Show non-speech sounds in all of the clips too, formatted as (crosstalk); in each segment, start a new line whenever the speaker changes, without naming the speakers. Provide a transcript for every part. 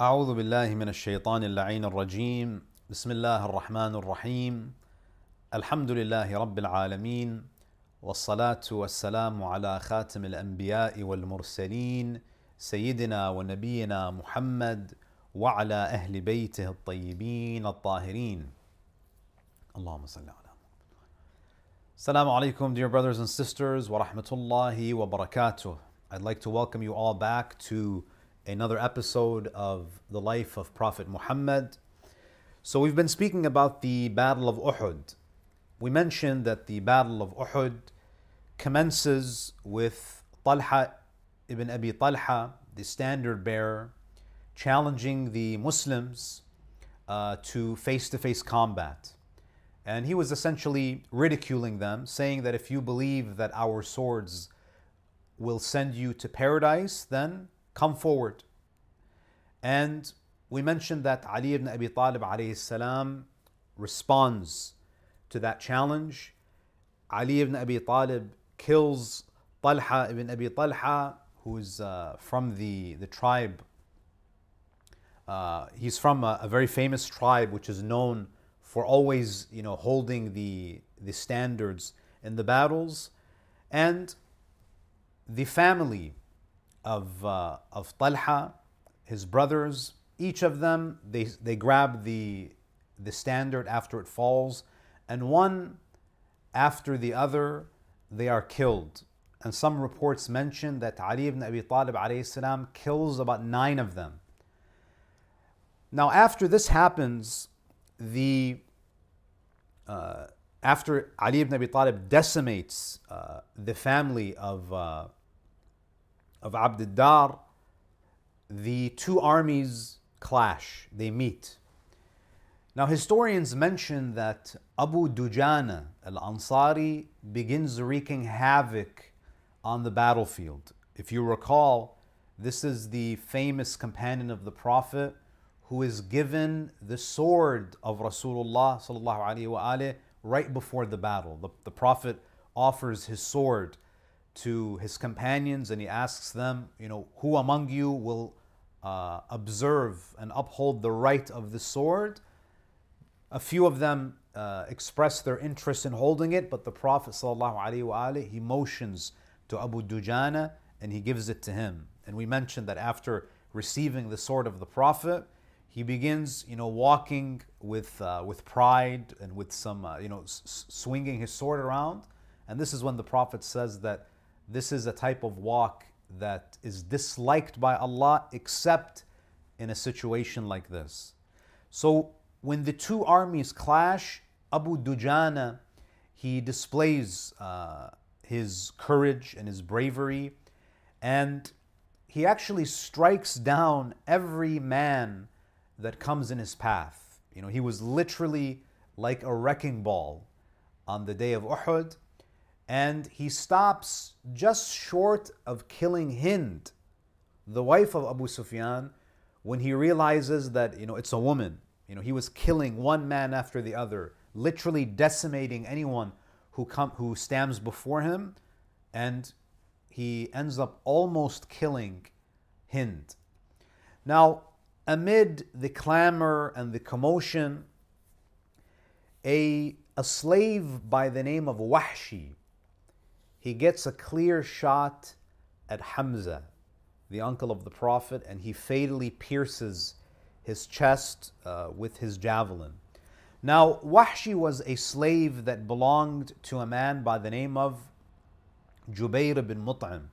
أعوذ بالله من الشيطان اللعين الرجيم. بسم الله الرحمن الرحيم. الحمد لله رب العالمين والصلاة والسلام على خاتم الأنبياء والمرسلين سيدنا ونبينا محمد وعلى أهل بيته الطيبين الطاهرين. اللهم صل على Assalamu alaikum, dear brothers and sisters, rahmatullahi wa barakatuh. I'd like to welcome you all back to another episode of the life of Prophet Muhammad. So, we've been speaking about the Battle of Uhud. We mentioned that the Battle of Uhud commences with Talha ibn Abi Talha, the standard bearer, challenging the Muslims uh, to face to face combat. And he was essentially ridiculing them, saying that if you believe that our swords will send you to paradise, then come forward. And we mentioned that Ali ibn Abi Talib alayhi salam responds to that challenge. Ali ibn Abi Talib kills Talha ibn Abi Talha, who's uh, from the, the tribe. Uh, he's from a, a very famous tribe which is known for always, you know, holding the, the standards in the battles. And the family of, uh, of Talha, his brothers, each of them, they, they grab the, the standard after it falls, and one after the other, they are killed. And some reports mention that Ali ibn Abi Talib salam kills about nine of them. Now, after this happens, the uh, after Ali ibn Abi Talib decimates uh, the family of uh, of Abd dar the two armies clash. They meet. Now, historians mention that Abu Dujana al Ansari begins wreaking havoc on the battlefield. If you recall, this is the famous companion of the Prophet who is given the sword of Rasulullah right before the battle. The, the Prophet offers his sword to his companions and he asks them, you know, who among you will uh, observe and uphold the right of the sword? A few of them uh, express their interest in holding it, but the Prophet sallallahu he motions to Abu Dujana and he gives it to him. And we mentioned that after receiving the sword of the Prophet, he begins, you know, walking with uh, with pride and with some, uh, you know, s- swinging his sword around. And this is when the Prophet says that this is a type of walk that is disliked by Allah, except in a situation like this. So when the two armies clash, Abu Dujana he displays uh, his courage and his bravery, and he actually strikes down every man that comes in his path. You know, he was literally like a wrecking ball on the day of Uhud, and he stops just short of killing Hind, the wife of Abu Sufyan, when he realizes that, you know, it's a woman. You know, he was killing one man after the other, literally decimating anyone who come who stands before him, and he ends up almost killing Hind. Now, amid the clamor and the commotion, a, a slave by the name of Wahshi, he gets a clear shot at Hamza, the uncle of the Prophet, and he fatally pierces his chest uh, with his javelin. Now, Wahshi was a slave that belonged to a man by the name of Jubayr ibn Mut'im.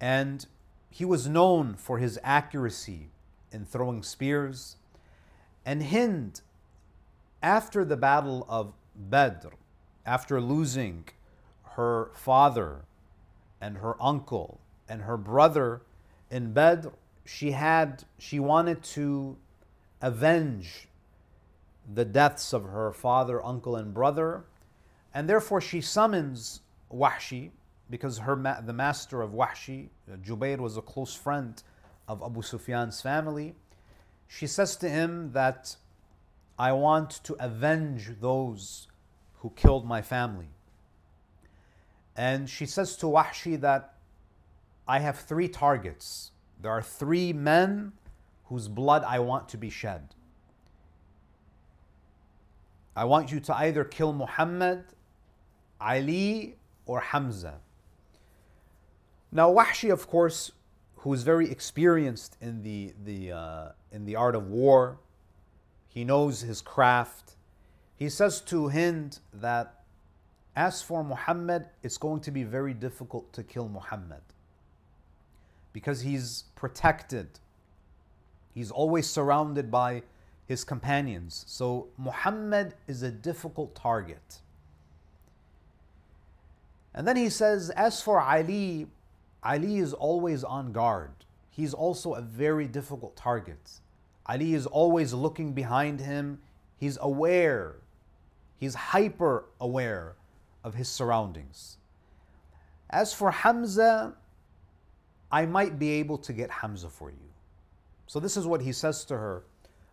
And he was known for his accuracy in throwing spears. And Hind, after the battle of Badr, after losing her father and her uncle and her brother in Badr, she had she wanted to avenge the deaths of her father, uncle, and brother, and therefore she summons Wahshi because her the master of Wahshi, Jubayr, was a close friend of Abu Sufyan's family, she says to him that I want to avenge those who killed my family. And she says to Wahshi that I have three targets. There are three men whose blood I want to be shed. I want you to either kill Muhammad, Ali, or Hamza. Now, Wahshi, of course, who is very experienced in the, the, uh, in the art of war, he knows his craft. He says to Hind that as for Muhammad, it's going to be very difficult to kill Muhammad because he's protected. He's always surrounded by his companions. So Muhammad is a difficult target. And then he says, as for Ali, Ali is always on guard. He's also a very difficult target. Ali is always looking behind him. He's aware, he's hyper aware of his surroundings. As for Hamza, I might be able to get Hamza for you. So, this is what he says to her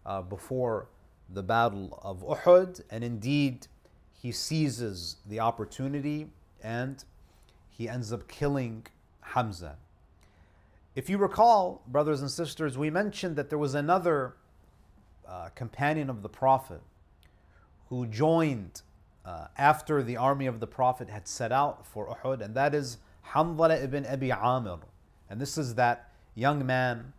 uh, before the Battle of Uhud, and indeed, he seizes the opportunity and he ends up killing Hamza. If you recall, brothers and sisters, we mentioned that there was another uh, companion of the Prophet who joined uh, after the army of the Prophet had set out for Uhud, and that is Hanzala ibn Abi Amir. And this is that young man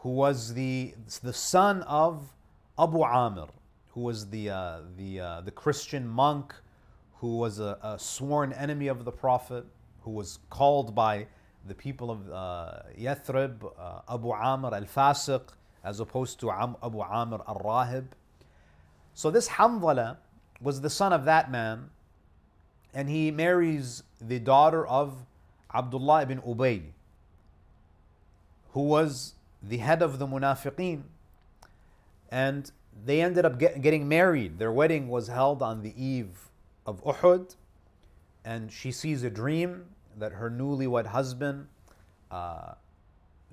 who was the, the son of Abu Amir, who was the, uh, the, uh, the Christian monk who was a, a, sworn enemy of the Prophet, who was called by the people of uh, Yathrib uh, Abu Amr al Fasiq, as opposed to Abu Amr al Rahib. So this Hanzala was the son of that man, and he marries the daughter of Abdullah ibn Ubay, who was the head of the Munafiqeen. And they ended up get, getting married. Their wedding was held on the eve of Uhud, and she sees a dream that her newlywed husband, uh,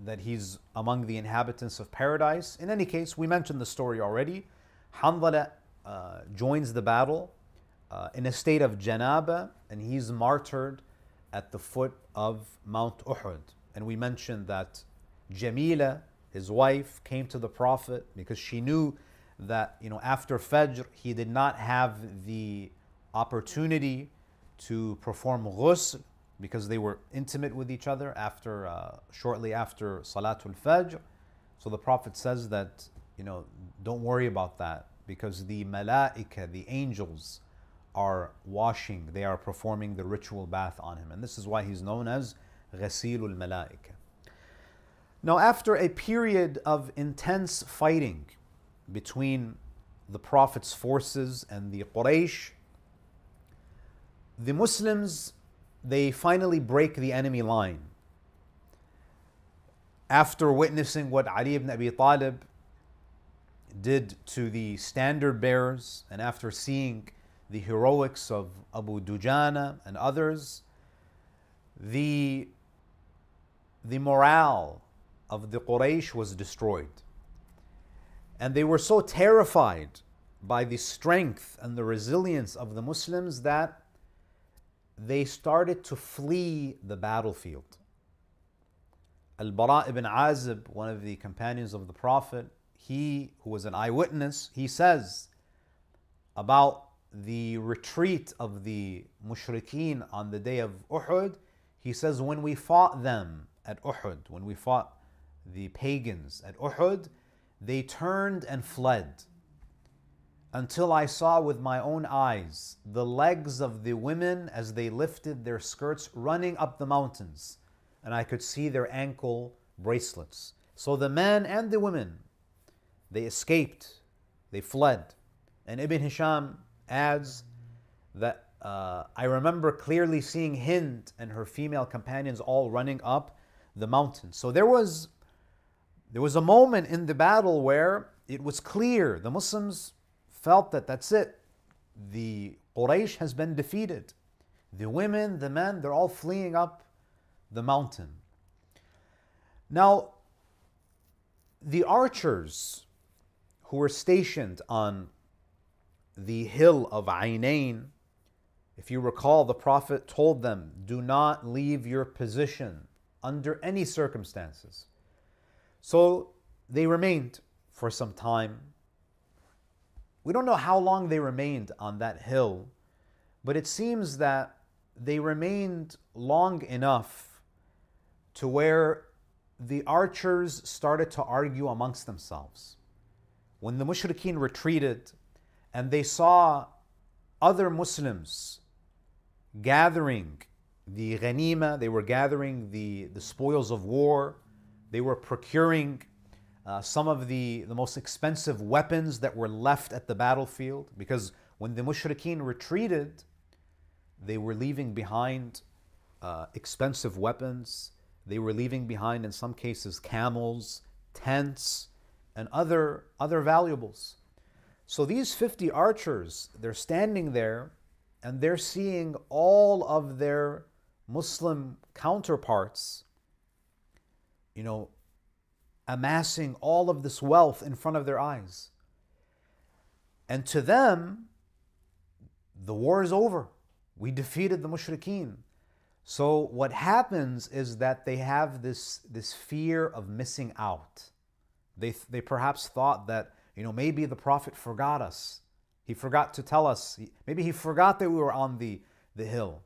that he's among the inhabitants of paradise. In any case, we mentioned the story already. Hanzala uh, joins the battle uh, in a state of janaba, and he's martyred at the foot of Mount Uhud. And we mentioned that Jamila, his wife, came to the Prophet because she knew that you know after Fajr he did not have the opportunity to perform ghusl because they were intimate with each other after uh, shortly after Salatul Fajr. So the Prophet says that you know don't worry about that because the malaika, the angels, are washing, they are performing the ritual bath on him. And this is why he's known as Ghasilul Malaika. Now, after a period of intense fighting between the Prophet's forces and the Quraysh, the Muslims they finally break the enemy line. After witnessing what Ali ibn Abi Talib did to the standard bearers, and after seeing the heroics of Abu Dujana and others, the, the morale of the Quraysh was destroyed. And they were so terrified by the strength and the resilience of the Muslims that they started to flee the battlefield. Al Bara ibn Azib, one of the companions of the Prophet, he who was an eyewitness, he says about the retreat of the mushrikeen on the day of Uhud, he says, when we fought them at Uhud, when we fought the pagans at Uhud, they turned and fled until I saw with my own eyes the legs of the women as they lifted their skirts running up the mountains, and I could see their ankle bracelets. So the men and the women they escaped, they fled. And Ibn Hisham adds that uh, I remember clearly seeing Hind and her female companions all running up the mountain. So there was there was a moment in the battle where it was clear the Muslims felt that that's it. The Quraysh has been defeated. The women, the men, they're all fleeing up the mountain. Now, the archers who were stationed on the hill of Ainain, if you recall, the Prophet told them, Do not leave your position under any circumstances. So they remained for some time. We don't know how long they remained on that hill, but it seems that they remained long enough to where the archers started to argue amongst themselves. When the mushrikeen retreated and they saw other Muslims gathering the ghanima, they were gathering the, the spoils of war, they were procuring uh, some of the, the most expensive weapons that were left at the battlefield because when the mushrikeen retreated, they were leaving behind uh, expensive weapons. They were leaving behind, in some cases, camels, tents, and other, other valuables. So these 50 archers, they're standing there and they're seeing all of their Muslim counterparts, you know, amassing all of this wealth in front of their eyes. And to them, the war is over. We defeated the mushrikeen. So what happens is that they have this, this fear of missing out. They, they perhaps thought that, you know, maybe the Prophet forgot us. He forgot to tell us. Maybe he forgot that we were on the, the hill.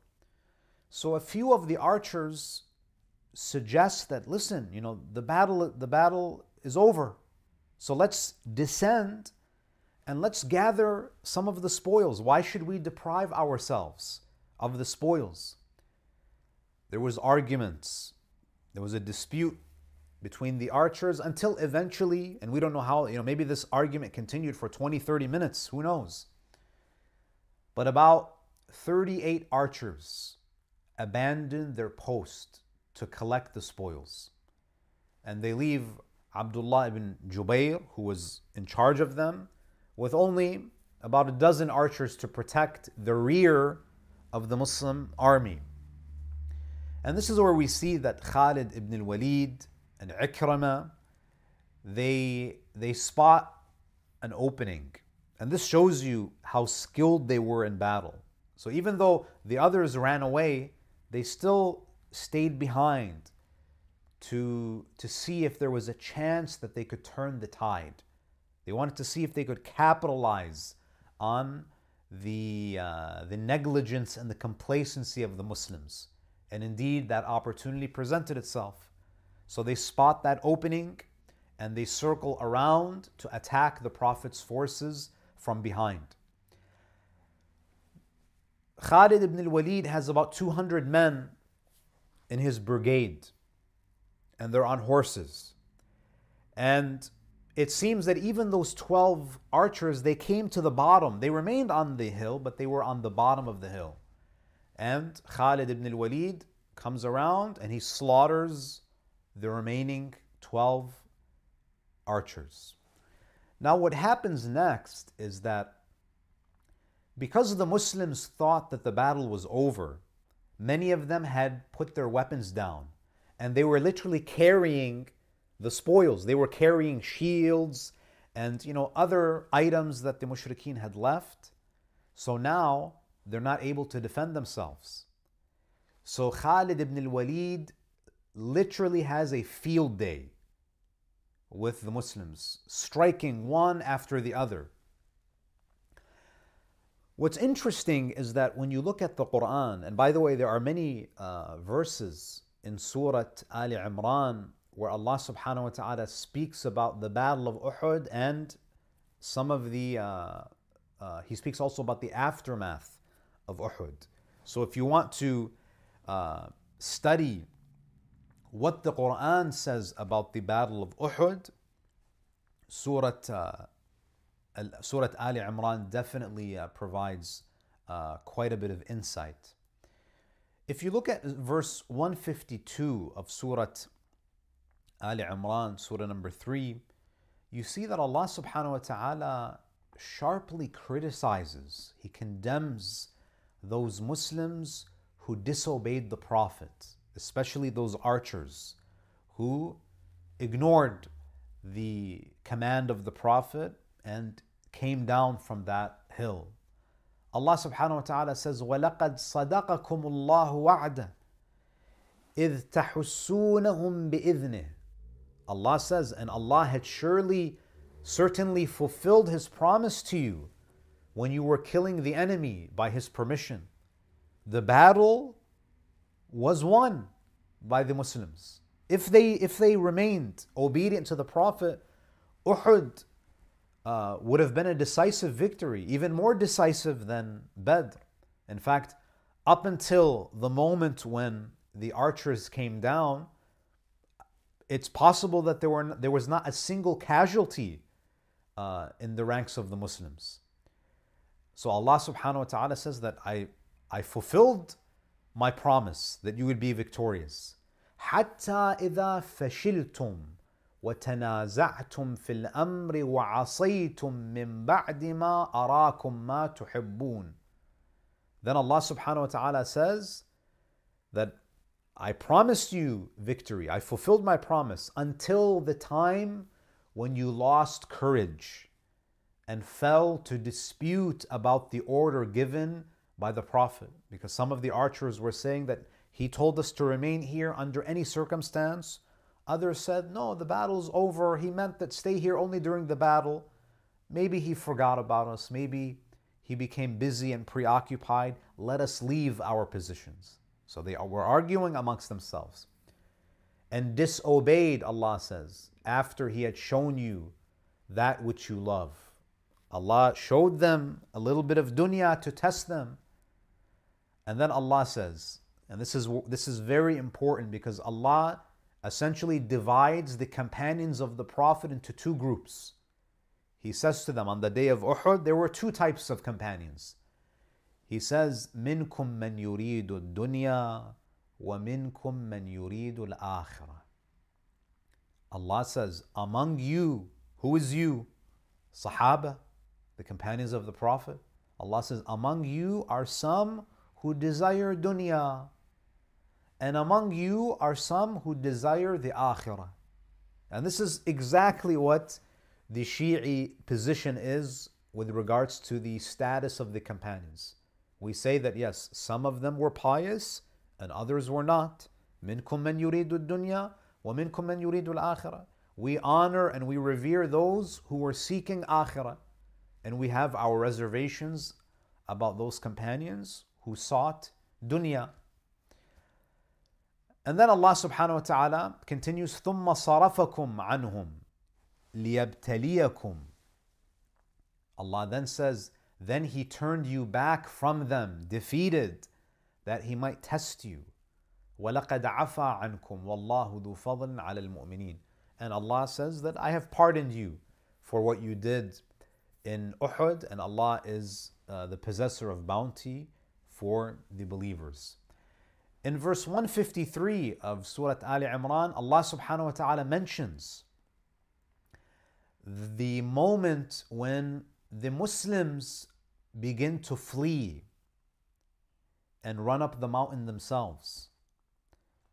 So a few of the archers suggest that, listen, you know, the battle, the battle is over. So let's descend and let's gather some of the spoils. Why should we deprive ourselves of the spoils? There was arguments. There was a dispute between the archers until eventually, and we don't know how, you know, maybe this argument continued for 20, 30 minutes, who knows? But about 38 archers abandoned their post to collect the spoils. And they leave Abdullah ibn Jubayr, who was in charge of them, with only about a dozen archers to protect the rear of the Muslim army. And this is where we see that Khalid ibn al-Walid and Ikramah, they, they spot an opening. And this shows you how skilled they were in battle. So even though the others ran away, they still stayed behind to, to see if there was a chance that they could turn the tide. They wanted to see if they could capitalize on the, uh, the negligence and the complacency of the Muslims. And indeed, that opportunity presented itself. So they spot that opening and they circle around to attack the Prophet's forces from behind. Khalid ibn al-Walid has about 200 men in his brigade, and they're on horses. And it seems that even those 12 archers, they came to the bottom. They remained on the hill, but they were on the bottom of the hill. And Khalid ibn al-Walid comes around and he slaughters the remaining 12 archers. Now, what happens next is that because the Muslims thought that the battle was over, many of them had put their weapons down and they were literally carrying the spoils. They were carrying shields and you know other items that the mushrikeen had left. So now they're not able to defend themselves. So Khalid ibn al-Walid literally has a field day with the Muslims, striking one after the other. What's interesting is that when you look at the Quran, and by the way, there are many uh, verses in Surah Ali Imran where Allah subhanahu wa ta'ala speaks about the battle of Uhud and some of the, uh, uh, he speaks also about the aftermath of Uhud. So if you want to uh, study what the Quran says about the battle of Uhud, Surah uh, Surah Ali Imran definitely uh, provides uh, quite a bit of insight. If you look at verse 152 of Surah Ali Imran, Surah number 3, you see that Allah subhanahu wa ta'ala sharply criticizes, He condemns those Muslims who disobeyed the Prophet, especially those archers who ignored the command of the Prophet and came down from that hill. Allah subhanahu wa ta'ala says, وَلَقَدْ صَدَقَكُمُ اللَّهُ وَعْدًا إِذْ تَحُسُّونَهُمْ بِإِذْنِهِ Allah says, and Allah had surely, certainly fulfilled His promise to you when you were killing the enemy by His permission. The battle was won by the Muslims. If they, if they remained obedient to the Prophet, Uhud uh, would have been a decisive victory, even more decisive than Badr. In fact, up until the moment when the archers came down, it's possible that there, were, there was not a single casualty uh, in the ranks of the Muslims. So Allah subhanahu wa ta'ala says that I, I fulfilled my promise that you would be victorious. حتى إذا فشلتم وتنازعتم في الأمر وعصيتم من بعد ما أراكم ما تحبون. Then Allah subhanahu wa ta'ala says that I promised you victory. I fulfilled my promise until the time when you lost courage and fell to dispute about the order given by the Prophet. Because some of the archers were saying that he told us to remain here under any circumstance. Others said, no, the battle's over. He meant that stay here only during the battle. Maybe he forgot about us. Maybe he became busy and preoccupied. Let us leave our positions. So they were arguing amongst themselves. And disobeyed, Allah says, after He had shown you that which you love. Allah showed them a little bit of dunya to test them. And then Allah says, and this is this is very important because Allah essentially divides the companions of the Prophet into two groups. He says to them on the day of Uhud, there were two types of companions. He says, "Minkum man yuridu dunya, wa minkum man yuridu al-akhirah." Allah says, among you, who is you? Sahaba, the companions of the Prophet. Allah says, among you are some who desire dunya, and among you are some who desire the akhirah. And this is exactly what the Shi'i position is with regards to the status of the companions we say that yes, some of them were pious and others were not. منكم من يريد الدنيا ومنكم من يريد الآخرة. We honor and we revere those who were seeking akhirah. And we have our reservations about those companions who sought dunya. And then Allah subhanahu wa ta'ala continues, ثُمَّ صَرَفَكُمْ عَنْهُمْ لِيَبْتَلِيَكُمْ Allah then says, then he turned you back from them, defeated, that he might test you. وَلَقَدْ عَفَى عَنْكُمْ وَاللَّهُ ذُو فَضْلٍ عَلَى الْمُؤْمِنِينَ And Allah says that I have pardoned you for what you did in Uhud, and Allah is uh, the possessor of bounty for the believers. In verse 153 of Surah Ali Imran, Allah subhanahu wa ta'ala mentions the moment when the Muslims begin to flee and run up the mountain themselves.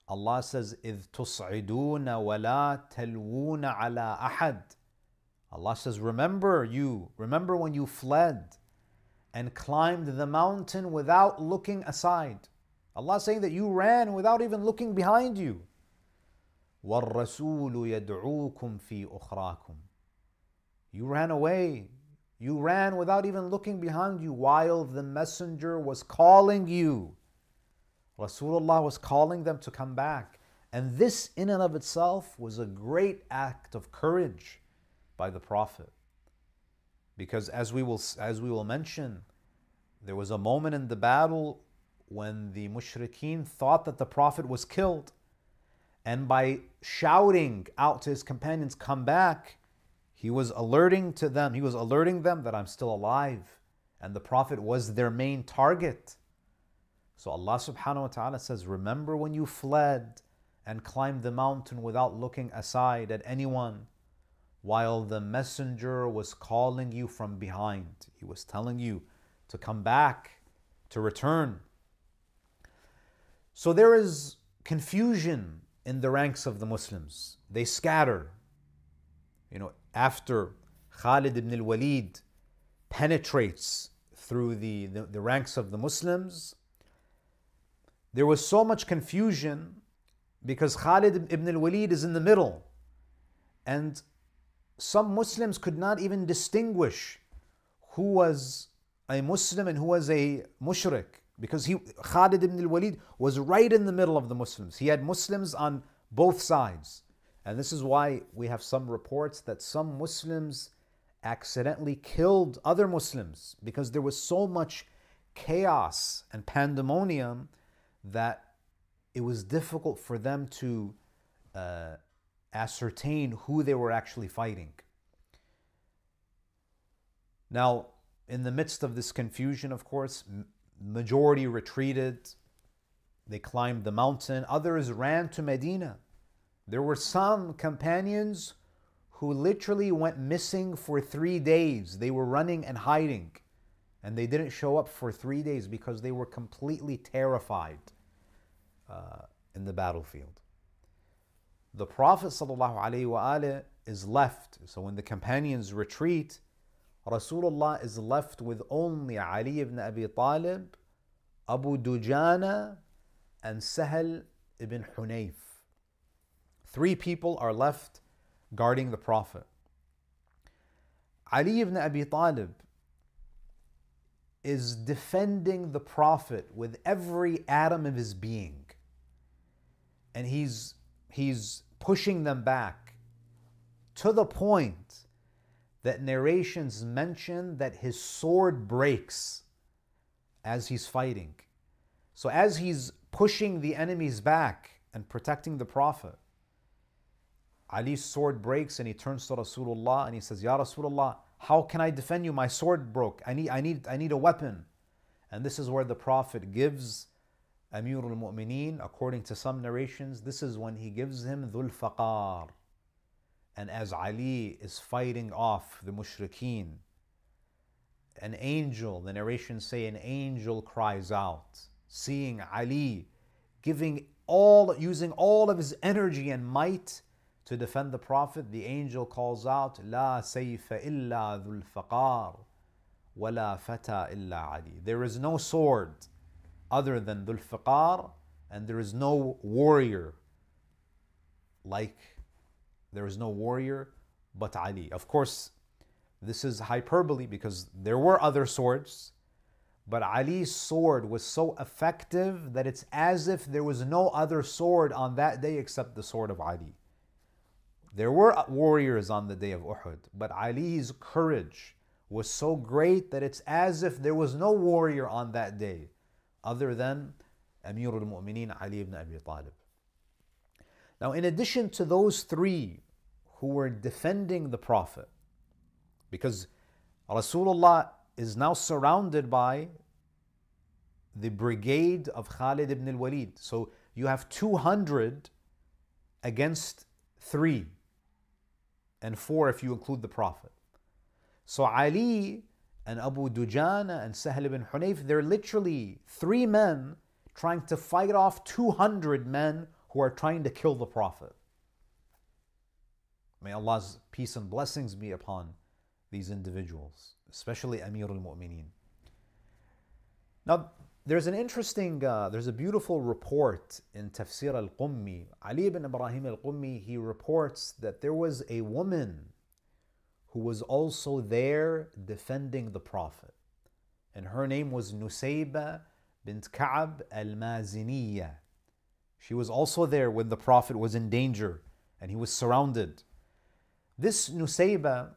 Allah says, إِذْ تُصْعِدُونَ وَلَا تَلْوُونَ عَلَىٰ أَحَدٍ Allah says, remember you, remember when you fled and climbed the mountain without looking aside. Allah saying that you ran without even looking behind you. وَالرَّسُولُ يَدْعُوكُمْ فِي أُخْرَاكُمْ You ran away you ran without even looking behind you while the messenger was calling you. Rasulullah was calling them to come back. And this, in and of itself, was a great act of courage by the Prophet. Because as we will, as we will mention, there was a moment in the battle when the mushrikeen thought that the Prophet was killed. And by shouting out to his companions, Come back, he was alerting to them, he was alerting them that I'm still alive. And the Prophet was their main target. So Allah subhanahu wa ta'ala says, Remember when you fled and climbed the mountain without looking aside at anyone, while the messenger was calling you from behind. He was telling you to come back, to return. So there is confusion in the ranks of the Muslims. They scatter. You know, after Khalid ibn al-Walid penetrates through the, the, the ranks of the Muslims, there was so much confusion because Khalid ibn al-Walid is in the middle. And some Muslims could not even distinguish who was a Muslim and who was a mushrik because he Khalid ibn al-Walid was right in the middle of the Muslims. He had Muslims on both sides. And this is why we have some reports that some Muslims accidentally killed other Muslims because there was so much chaos and pandemonium that it was difficult for them to uh, ascertain who they were actually fighting. Now, in the midst of this confusion, of course, majority retreated. They climbed the mountain. Others ran to Medina. There were some companions who literally went missing for three days. They were running and hiding. And they didn't show up for three days because they were completely terrified uh, in the battlefield. The Prophet ﷺ is left. So when the companions retreat, Rasulullah is left with only Ali ibn Abi Talib, Abu Dujana, and Sahel ibn Hunayf. Three people are left guarding the Prophet. Ali ibn Abi Talib is defending the Prophet with every atom of his being. And he's, he's pushing them back to the point that narrations mention that his sword breaks as he's fighting. So, as he's pushing the enemies back and protecting the Prophet, Ali's sword breaks and he turns to Rasulullah and he says, Ya Rasulullah, how can I defend you? My sword broke. I need, I need, I need a weapon. And this is where the Prophet gives Amir al Mu'mineen, according to some narrations, this is when he gives him Dhul Faqar. And as Ali is fighting off the mushrikeen, an angel, the narrations say, an angel cries out, seeing Ali giving all, using all of his energy and might to defend the Prophet, the angel calls out, La sayfa illa dhul faqar, wala fata illa Ali. There is no sword other than dhul faqar, and there is no warrior like there is no warrior but Ali. Of course, this is hyperbole because there were other swords, but Ali's sword was so effective that it's as if there was no other sword on that day except the sword of Ali. There were warriors on the day of Uhud, but Ali's courage was so great that it's as if there was no warrior on that day other than Amir al Mu'mineen Ali ibn Abi Talib. Now, in addition to those three who were defending the Prophet, because Rasulullah is now surrounded by the brigade of Khalid ibn al Walid. So you have 200 against three, and four if you include the Prophet. So Ali and Abu Dujana and Sahel ibn Hunayf, they're literally three men trying to fight off 200 men who are trying to kill the Prophet. May Allah's peace and blessings be upon these individuals, especially Amir al Mu'mineen. Now, there's an interesting, uh, there's a beautiful report in Tafsir al Qummi. Ali ibn Ibrahim al Qummi, he reports that there was a woman who was also there defending the Prophet. And her name was Nusayba bint Ka'ab al Maziniya. She was also there when the Prophet was in danger and he was surrounded. This Nusayba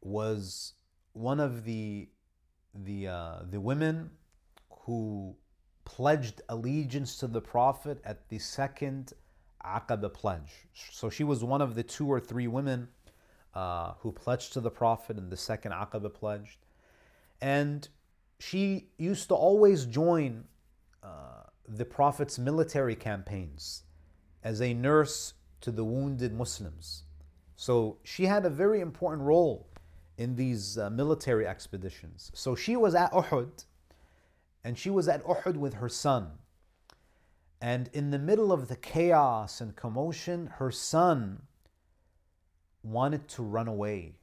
was one of the the uh, the women who pledged allegiance to the Prophet at the second Aqaba pledge. So she was one of the two or three women uh, who pledged to the Prophet in the second Aqaba pledge. And she used to always join uh, the Prophet's military campaigns as a nurse to the wounded Muslims. So she had a very important role in these uh, military expeditions. So she was at Uhud, and she was at Uhud with her son. And in the middle of the chaos and commotion, her son wanted to run away.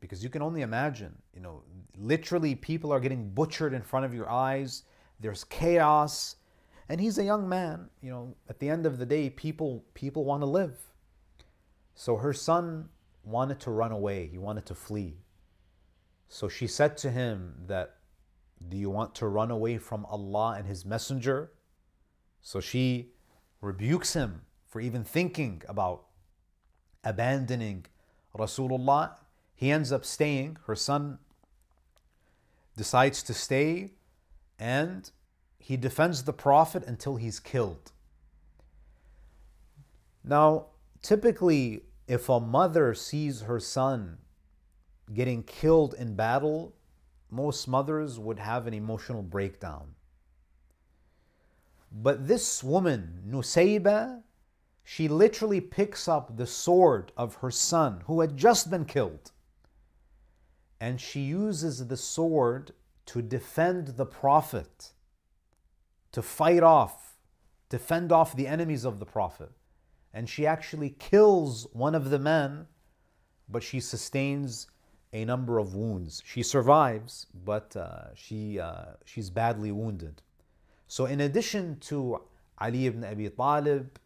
Because you can only imagine, you know, literally people are getting butchered in front of your eyes, there's chaos, and he's a young man, you know, at the end of the day, people people want to live. So her son wanted to run away, he wanted to flee. So she said to him that, Do you want to run away from Allah and His Messenger? So she rebukes him for even thinking about abandoning Rasulullah. He ends up staying. Her son decides to stay and he defends the Prophet until he's killed. Now, typically, if a mother sees her son getting killed in battle, most mothers would have an emotional breakdown. But this woman, Nusayba, she literally picks up the sword of her son who had just been killed. And she uses the sword to defend the Prophet, to fight off, defend off the enemies of the Prophet. And she actually kills one of the men, but she sustains a number of wounds. She survives, but uh, she, uh, she's badly wounded. So, in addition to Ali ibn Abi Talib,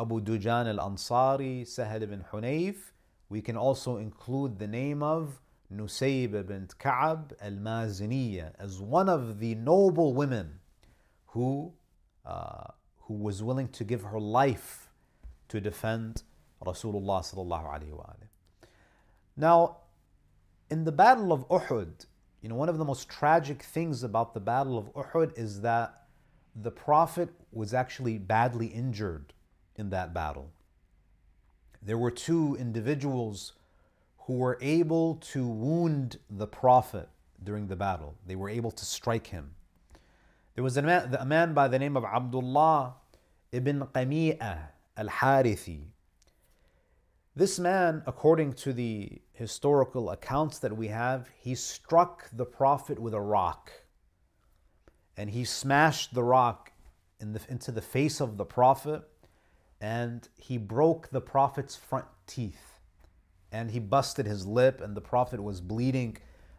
Abu Dujan al Ansari, Sahel ibn Hunayf, we can also include the name of Nusayba bint Ka'ab al Maziniya as one of the noble women who, uh, who was willing to give her life to defend Rasulullah. Now, in the Battle of Uhud, you know, one of the most tragic things about the Battle of Uhud is that the Prophet was actually badly injured in that battle. There were two individuals who were able to wound the Prophet during the battle. They were able to strike him. There was a man, a man by the name of Abdullah ibn Qami'ah al-Harithi. This man, according to the historical accounts that we have, he struck the Prophet with a rock. And he smashed the rock in the, into the face of the Prophet and he broke the Prophet's front teeth. And he busted his lip, and the Prophet was bleeding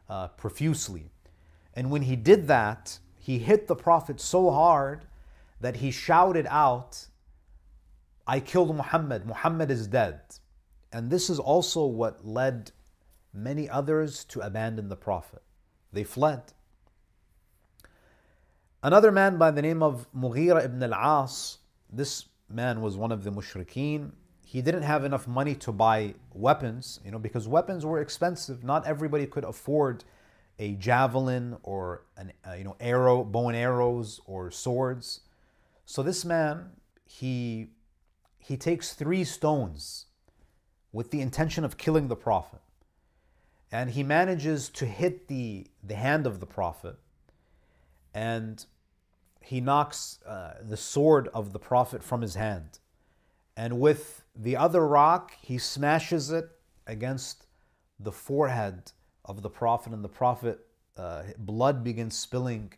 uh, profusely. And when he did that, he hit the Prophet so hard that he shouted out, I killed Muhammad, Muhammad is dead. And this is also what led many others to abandon the Prophet. They fled. Another man by the name of Mughira ibn al-As, this man was one of the mushrikeen. He didn't have enough money to buy weapons, you know, because weapons were expensive. Not everybody could afford a javelin or an uh, you know arrow, bow and arrows or swords. So this man, he he takes three stones with the intention of killing the Prophet. And he manages to hit the, the hand of the Prophet. And he knocks uh, the sword of the Prophet from his hand. And with the other rock, he smashes it against the forehead of the Prophet, and the Prophet, uh, blood begins spilling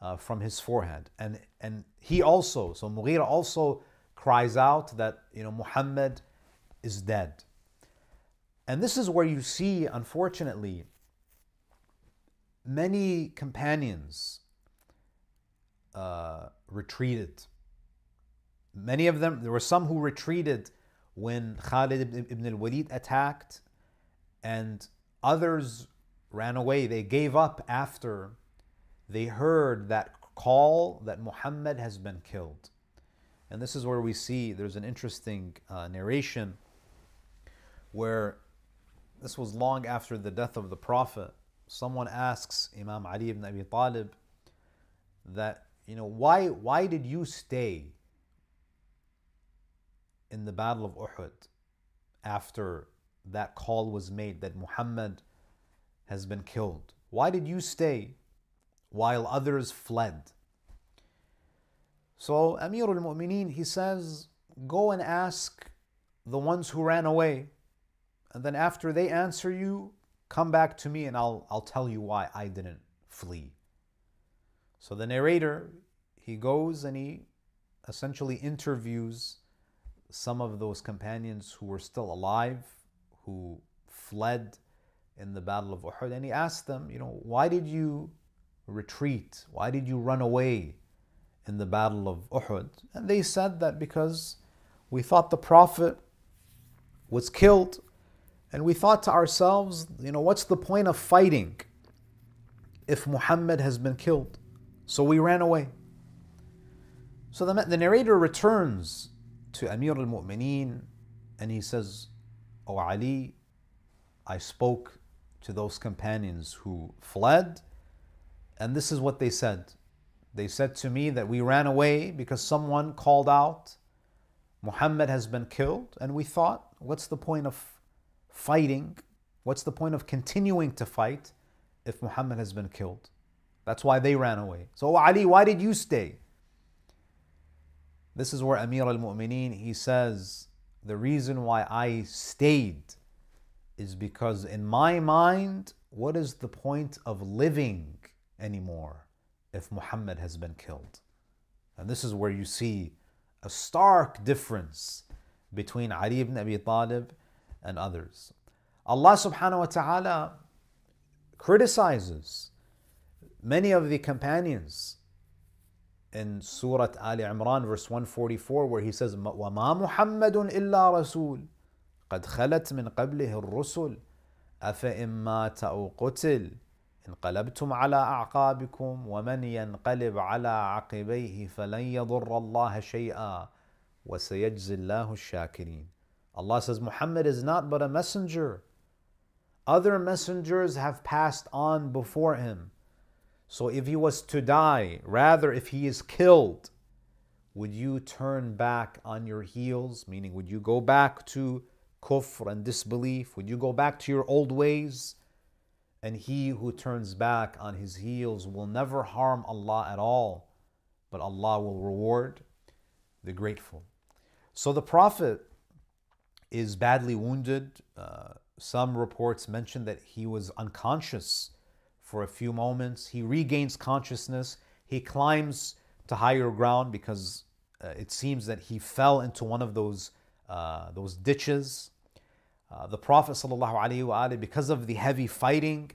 uh, from his forehead. And, and he also, so Mughira also cries out that, you know, Muhammad is dead. And this is where you see, unfortunately, many companions uh, retreated. Many of them, there were some who retreated when Khalid ibn al Walid attacked, and others ran away. They gave up after they heard that call that Muhammad has been killed. And this is where we see there's an interesting uh, narration where this was long after the death of the Prophet. Someone asks Imam Ali ibn Abi Talib that, you know, why, why did you stay in the Battle of Uhud after that call was made that Muhammad has been killed? Why did you stay while others fled? So Amir al-Mu'mineen, he says, go and ask the ones who ran away and then after they answer you, come back to me and I'll, I'll tell you why I didn't flee. So the narrator, he goes and he essentially interviews some of those companions who were still alive, who fled in the Battle of Uhud, and he asked them, you know, why did you retreat? Why did you run away in the Battle of Uhud? And they said that because we thought the Prophet was killed. And we thought to ourselves, you know, what's the point of fighting if Muhammad has been killed? So we ran away. So the, the narrator returns to Amir al Mu'mineen and he says, O Ali, I spoke to those companions who fled, and this is what they said. They said to me that we ran away because someone called out, Muhammad has been killed, and we thought, what's the point of fighting? What's the point of continuing to fight if Muhammad has been killed? That's why they ran away. So, oh, Ali, why did you stay? This is where Amir al Mu'mineen he says, the reason why I stayed is because in my mind, what is the point of living anymore if Muhammad has been killed? And this is where you see a stark difference between Ali ibn Abi Talib and others. Allah subhanahu wa ta'ala criticizes many of the companions in Surah Ali Imran, verse 144, where he says, وَمَا مُحَمَّدٌ إِلَّا رَسُولٌ قد خلت من قبله الرسل أفإن مات أو قتل انقلبتم على أعقابكم ومن ينقلب على عقبيه فلن يضر الله شيئا وسيجزي الله الشاكرين Allah says Muhammad is not but a messenger. Other messengers have passed on before him. So if he was to die, rather if he is killed, would you turn back on your heels? Meaning, would you go back to kufr and disbelief? Would you go back to your old ways? And he who turns back on his heels will never harm Allah at all, but Allah will reward the grateful. So the Prophet is badly wounded. Uh, some reports mention that he was unconscious for a few moments. He regains consciousness. He climbs to higher ground because uh, it seems that he fell into one of those, uh, those ditches uh, the Prophet ﷺ, because of the heavy fighting,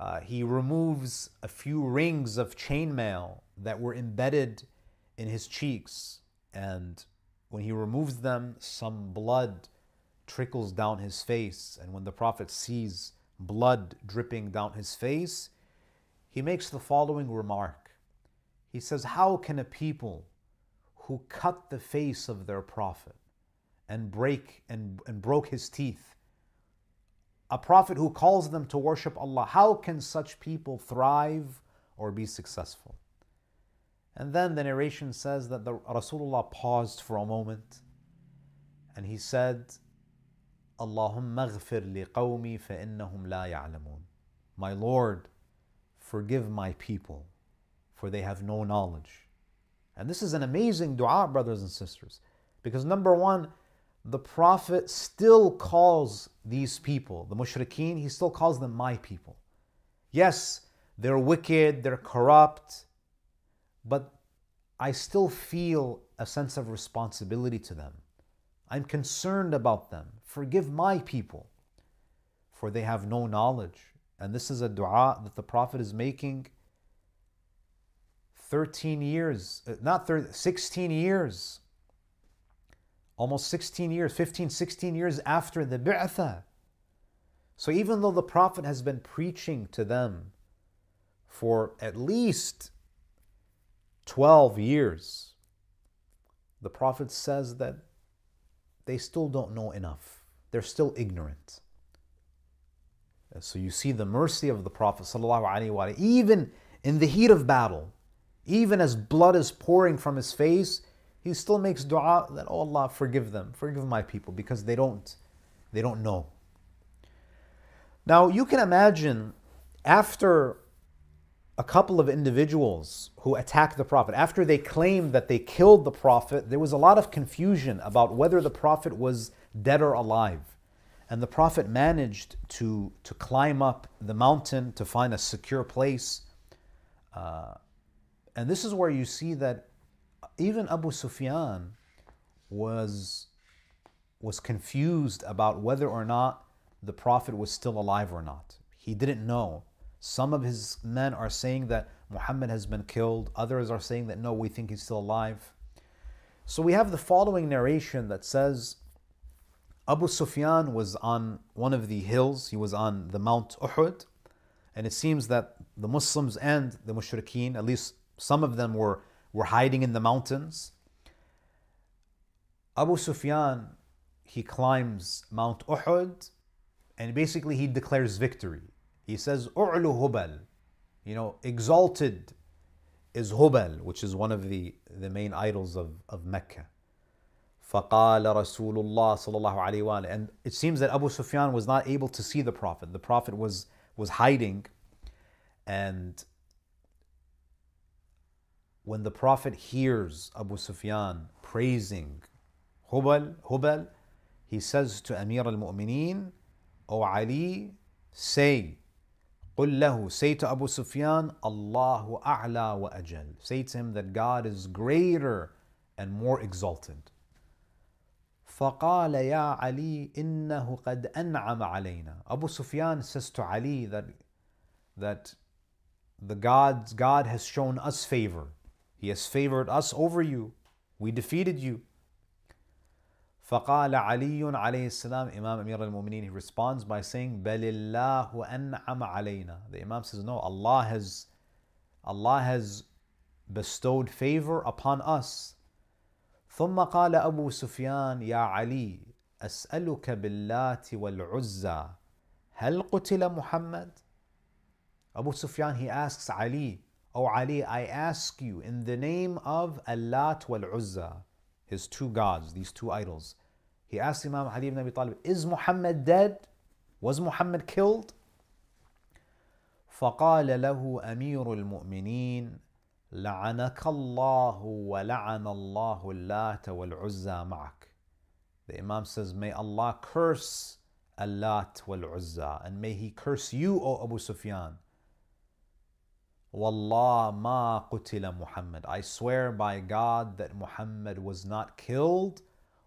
uh, he removes a few rings of chainmail that were embedded in his cheeks. And when he removes them, some blood trickles down his face. And when the Prophet sees blood dripping down his face, he makes the following remark. He says, How can a people who cut the face of their Prophet and break and, and broke his teeth. A prophet who calls them to worship Allah. How can such people thrive or be successful? And then the narration says that the Rasulullah paused for a moment and he said, Allahumma qawmi fa innahum la ya'lamun. My Lord, forgive my people, for they have no knowledge. And this is an amazing dua, brothers and sisters, because number one, the Prophet still calls these people, the mushrikeen, he still calls them my people. Yes, they're wicked, they're corrupt, but I still feel a sense of responsibility to them. I'm concerned about them. Forgive my people, for they have no knowledge. And this is a dua that the Prophet is making 13 years, uh, not 30, 16 years almost 16 years, 15, 16 years after the bi'tha. So even though the Prophet has been preaching to them for at least 12 years, the Prophet says that they still don't know enough. They're still ignorant. So you see the mercy of the Prophet even in the heat of battle, even as blood is pouring from his face, he still makes dua that, oh Allah, forgive them, forgive my people, because they don't, they don't know. Now you can imagine after a couple of individuals who attacked the Prophet, after they claimed that they killed the Prophet, there was a lot of confusion about whether the Prophet was dead or alive. And the Prophet managed to, to climb up the mountain to find a secure place. Uh, and this is where you see that even Abu Sufyan was, was confused about whether or not the Prophet was still alive or not. He didn't know. Some of his men are saying that Muhammad has been killed, others are saying that no, we think he's still alive. So we have the following narration that says, Abu Sufyan was on one of the hills, he was on the Mount Uhud, and it seems that the Muslims and the mushrikeen, at least some of them were, were hiding in the mountains. Abu Sufyan, he climbs Mount Uhud and basically he declares victory. He says, U'lu Hubal, you know, exalted is Hubal, which is one of the, the main idols of, of Mecca. فقال رسول الله صلى الله عليه وآله and it seems that Abu Sufyan was not able to see the Prophet. The Prophet was was hiding and when the Prophet hears Abu Sufyan praising Hubal, Hubal, he says to Amir al-Mu'mineen, O Ali, say, قل له, say to Abu Sufyan, Allahu a'la wa ajal. Say to him that God is greater and more exalted. فقال يا علي إنه قد أنعم علينا. Abu Sufyan says to Ali that, that the God's, God has shown us favor. He has favored us over you. We defeated you. فقال علي عليه السلام Imam Amir al-Mu'mineen he responds by saying بل الله أنعم علينا The Imam says no Allah has Allah has bestowed favor upon us ثم قال أبو سفيان يا علي أسألك باللات والعزى هل قتل محمد Abu Sufyan he asks Ali O Ali I ask you in the name of Allah wal Uzza his two gods these two idols he asked Imam Ali ibn Abi Talib is Muhammad dead was Muhammad killed فقال له أمير المؤمنين لعنك الله ولعن الله اللات والعزى معك. The Imam says, May Allah curse Allat wal Uzza and may He curse you, O Abu Sufyan. Wallah ma qutila Muhammad. I swear by God that Muhammad was not killed.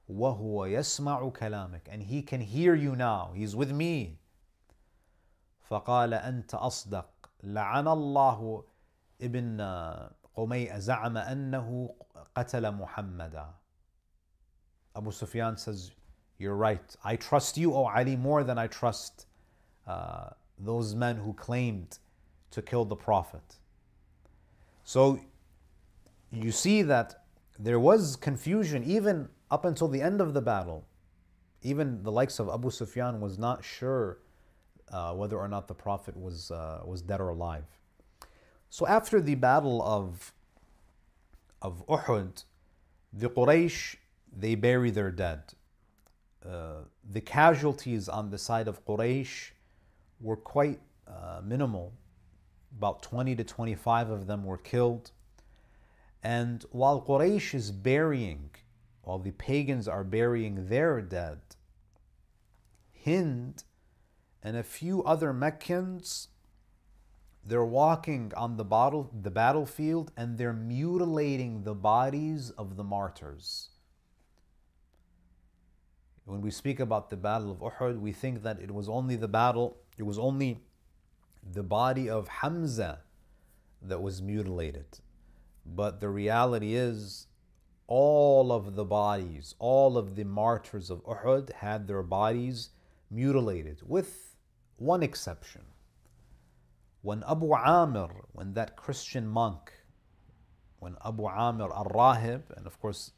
وهو يسمع كلامك and he can hear you now. He's with me. فقال أنت أصدق لعن الله ابن قميء زعم أنه قتل محمدا Abu Sufyan says, You're right. I trust you, O Ali, more than I trust uh, those men who claimed to kill the Prophet. So you see that there was confusion even up until the end of the battle. Even the likes of Abu Sufyan was not sure uh, whether or not the Prophet was, uh, was dead or alive. So after the battle of, of Uhud, the Quraysh, they bury their dead. Uh, the casualties on the side of Quraysh were quite uh, minimal. About 20 to 25 of them were killed. And while Quraysh is burying, while the pagans are burying their dead, Hind and a few other Meccans they're walking on the, battle, the battlefield and they're mutilating the bodies of the martyrs. When we speak about the Battle of Uhud, we think that it was only the battle, it was only the body of Hamza that was mutilated. But the reality is, all of the bodies, all of the martyrs of Uhud had their bodies mutilated, with one exception when Abu Amir, when that Christian monk, when Abu Amir al-Rahib, and of course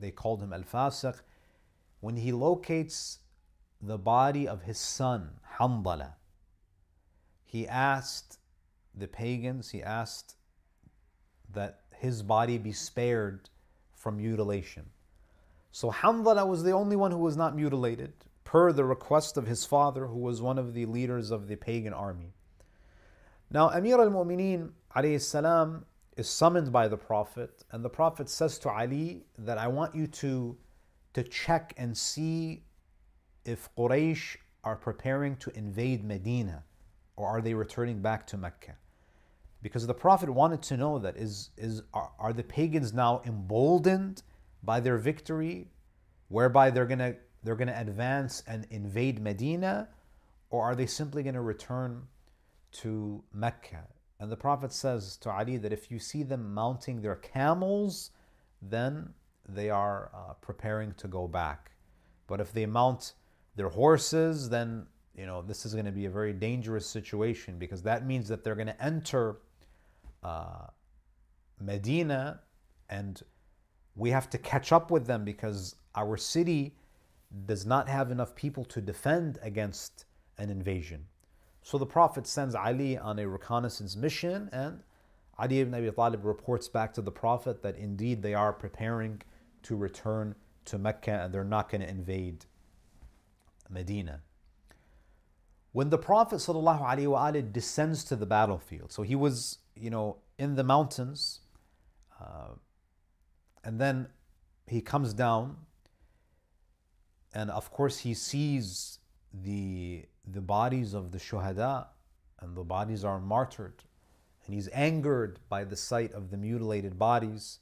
they called him al-Fasiq, when he locates the body of his son, Handala, he asked the pagans, he asked that his body be spared from mutilation. So Handala was the only one who was not mutilated, per the request of his father, who was one of the leaders of the pagan army. Now, Amir al Mu'mineen is summoned by the Prophet, and the Prophet says to Ali that I want you to, to check and see if Quraysh are preparing to invade Medina or are they returning back to Mecca? Because the Prophet wanted to know that is, is are, are the pagans now emboldened by their victory, whereby they're gonna they're gonna advance and invade Medina, or are they simply gonna return to Mecca. And the Prophet says to Ali that if you see them mounting their camels, then they are uh, preparing to go back But if they mount their horses, then you know this is going to be a very dangerous situation because that means that they're going to enter uh, Medina and we have to catch up with them because our city does not have enough people to defend against an invasion. So the Prophet sends Ali on a reconnaissance mission, and Ali ibn Abi Talib reports back to the Prophet that indeed they are preparing to return to Mecca and they're not going to invade Medina. When the Prophet ﷺ descends to the battlefield, so he was, you know, in the mountains, uh, and then he comes down, and of course he sees the the bodies of the shuhada, and the bodies are martyred, and he's angered by the sight of the mutilated bodies.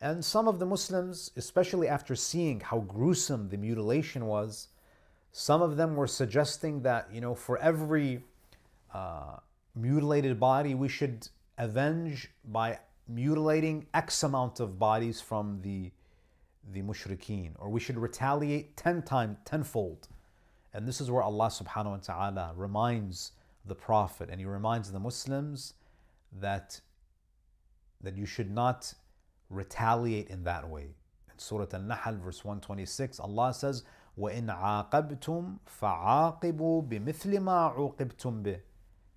And some of the Muslims, especially after seeing how gruesome the mutilation was, some of them were suggesting that, you know, for every uh, mutilated body, we should avenge by mutilating X amount of bodies from the, the mushrikeen, or we should retaliate 10 times, tenfold. And this is where Allah subhanahu wa ta'ala reminds the Prophet and He reminds the Muslims that, that you should not retaliate in that way. In Surah Al-Nahl, verse 126, Allah says, وَإِنْ عَاقَبْتُمْ فَعَاقِبُوا بِمِثْلِ مَا عُوقِبْتُمْ بِهِ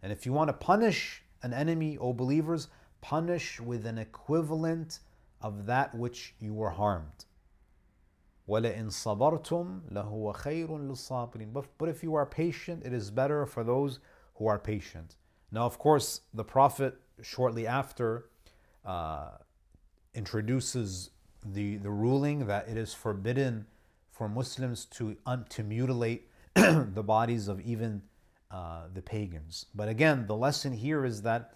And if you want to punish an enemy, O believers, punish with an equivalent of that which you were harmed. وَلَئِن صَبَرْتُمْ لَهُوَ خَيْرٌ لِلصَّابِرِينَ But if you are patient, it is better for those who are patient. Now, of course, the Prophet shortly after uh, introduces the, the ruling that it is forbidden for Muslims to, un, to mutilate (clears throat) the bodies of even uh, the pagans. But again, the lesson here is that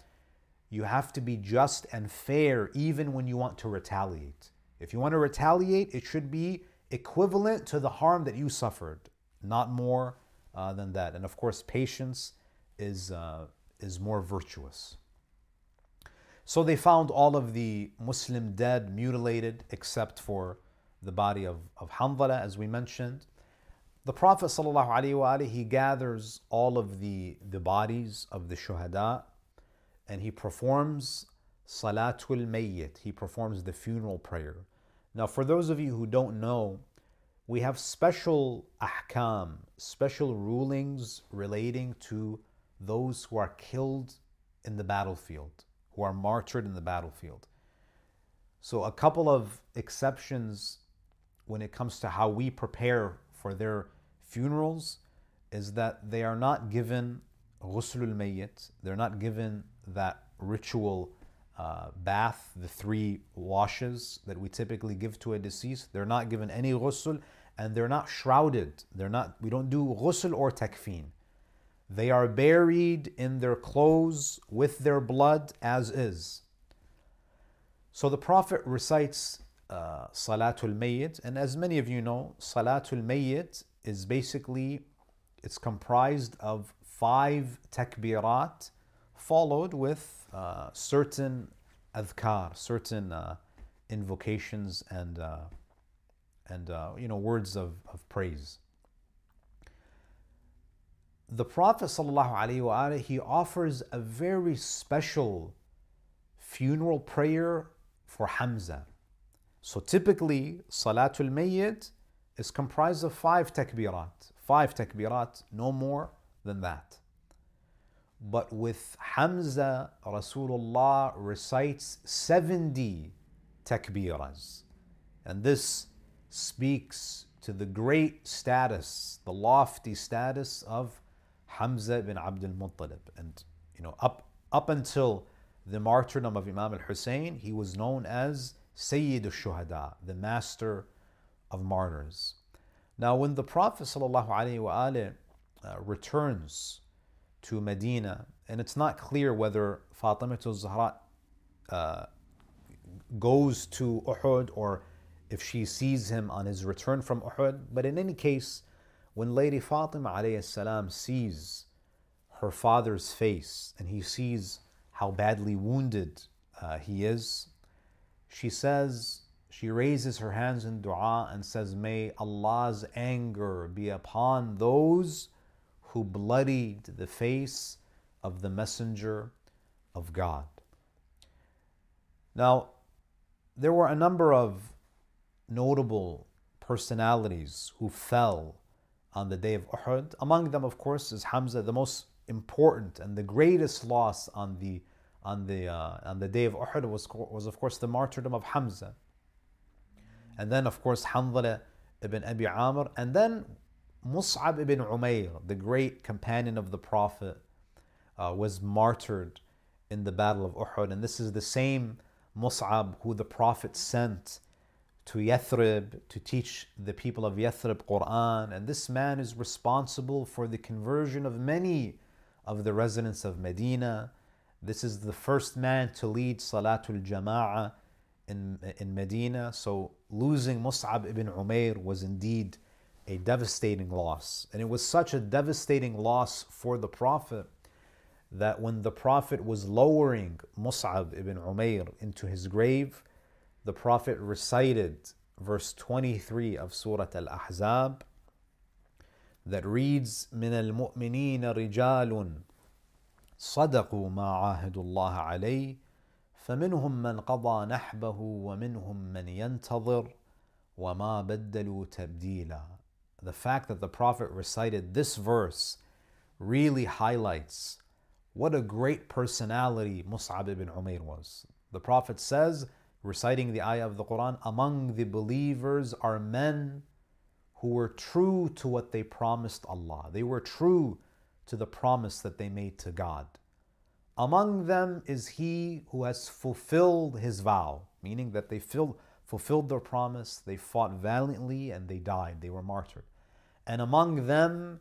you have to be just and fair even when you want to retaliate. If you want to retaliate, it should be equivalent to the harm that you suffered, not more uh, than that. And of course, patience is, uh, is more virtuous. So they found all of the Muslim dead mutilated except for the body of, of Hanzala, as we mentioned. The Prophet ﷺ, he gathers all of the, the bodies of the shuhada and he performs Salatul Mayyit. He performs the funeral prayer. Now, for those of you who don't know, we have special ahkam, special rulings relating to those who are killed in the battlefield, who are martyred in the battlefield. So, a couple of exceptions when it comes to how we prepare for their funerals is that they are not given ghuslul mayyit, they're not given that ritual uh, bath, the three washes that we typically give to a deceased. They're not given any ghusl and they're not shrouded. They're not, we don't do ghusl or takfeen. They are buried in their clothes with their blood as is. So the Prophet recites uh, Salatul Mayyit, and as many of you know, Salatul Mayyit is basically it's comprised of five takbirat followed with uh, certain adhkar, certain uh, invocations and uh, and uh, you know words of, of praise. The Prophet ﷺ, he offers a very special funeral prayer for Hamza. So typically, Salatul Mayyit is comprised of five takbirat, five takbirat, no more than that. But with Hamza, Rasulullah recites 70 takbiras. And this speaks to the great status, the lofty status of Hamza bin Abdul Muttalib. And you know, up up until the martyrdom of Imam al-Hussein, he was known as Sayyid al-Shuhada, the master of martyrs. Now, when the Prophet uh, returns to Medina, and it's not clear whether Fatima Zahra uh, goes to Uhud or if she sees him on his return from Uhud. But in any case, when Lady Fatima salam sees her father's face and he sees how badly wounded uh, he is, she says, she raises her hands in dua and says, May Allah's anger be upon those who bloodied the face of the Messenger of God. Now, there were a number of notable personalities who fell on the day of Uhud. Among them, of course, is Hamza, the most important and the greatest loss on the on the uh, on the day of Uhud was was of course the martyrdom of Hamza. And then, of course, Hanzala ibn Abi Amr, and then Mus'ab ibn Umayr, the great companion of the Prophet, uh, was martyred in the Battle of Uhud. And this is the same Mus'ab who the Prophet sent to Yathrib to teach the people of Yathrib Quran. And this man is responsible for the conversion of many of the residents of Medina. This is the first man to lead Salatul Jama'ah in, in Medina. So losing Mus'ab ibn Umair was indeed a devastating loss. And it was such a devastating loss for the Prophet that when the Prophet was lowering Mus'ab ibn Umair into his grave, the Prophet recited verse 23 of Surah Al Ahzab that reads, من المؤمنين رجال صدقوا ما عاهدوا الله عليه فمنهم من قضى نحبه ومنهم من ينتظر وما بدلوا تبديلا. the fact that the Prophet recited this verse really highlights what a great personality Mus'ab ibn Umair was. The Prophet says, reciting the ayah of the Quran, among the believers are men who were true to what they promised Allah. They were true to the promise that they made to God. Among them is he who has fulfilled his vow, meaning that they filled, fulfilled their promise, they fought valiantly, and they died, they were martyred. And among them